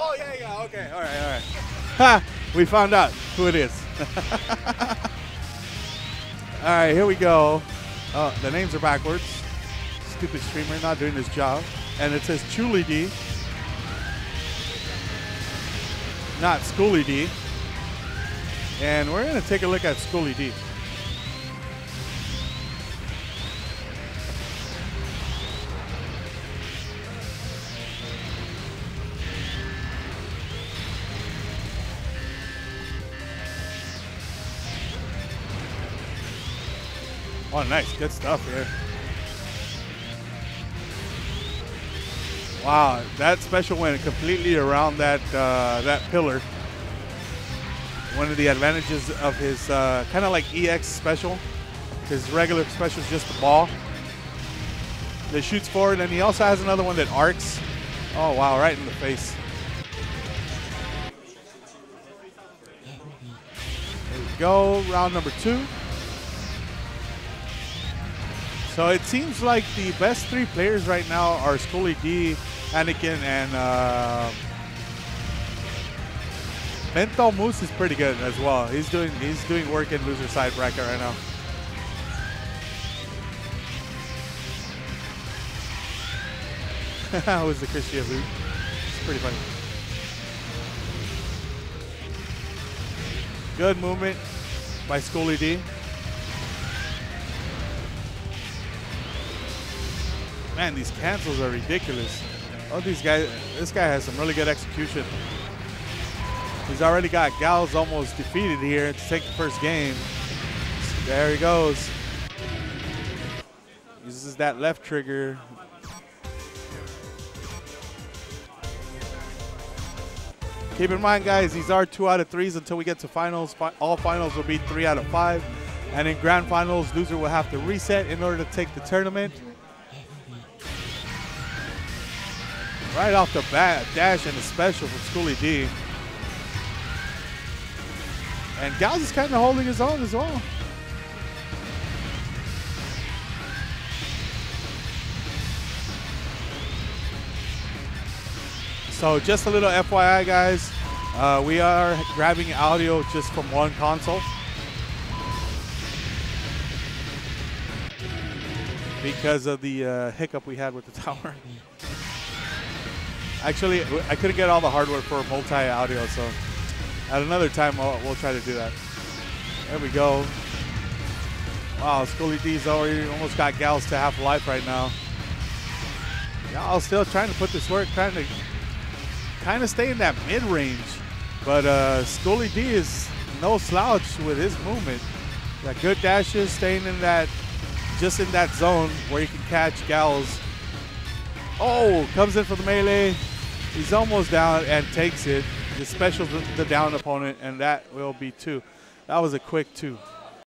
Oh, yeah, yeah, okay. All right, all right. Ha! We found out who it is. all right, here we go. Oh, the names are backwards. Stupid streamer not doing his job. And it says Chuli D. Not Schooly D. And we're going to take a look at Schooly D. Oh, nice. Good stuff here. Wow, that special went completely around that uh, that pillar. One of the advantages of his uh, kind of like EX special. His regular special is just the ball that shoots forward, and he also has another one that arcs. Oh wow, right in the face. There we go, round number two. So it seems like the best three players right now are Schooly D, Anakin, and uh, Menthol Moose is pretty good as well. He's doing he's doing work in loser side bracket right now. That was the Christian loot. It's pretty funny. Good movement by Schooly D. Man, these cancels are ridiculous. Oh, these guys, this guy has some really good execution. He's already got Galz almost defeated here to take the first game. There he goes. Uses that left trigger. Keep in mind, guys, these are two out of threes until we get to finals. All finals will be three out of five. And in grand finals, loser will have to reset in order to take the tournament. Right off the bat, dash and a special from Schooly D. And Galz is kind of holding his own as well. So just a little FYI, guys. Uh, we are grabbing audio just from one console. Because of the uh, hiccup we had with the tower. Actually, I couldn't get all the hardware for multi-audio, so at another time we'll, we'll try to do that. There we go. Wow, Schooly D's already almost got Galz to half life right now. Y'all still trying to put this work, trying to kind of stay in that mid-range. But uh, Schooly D is no slouch with his movement. Got good dashes, staying in that, just in that zone where you can catch Galz. Oh, comes in for the melee. He's almost down and takes it. The special the down opponent, and that will be two. That was a quick two.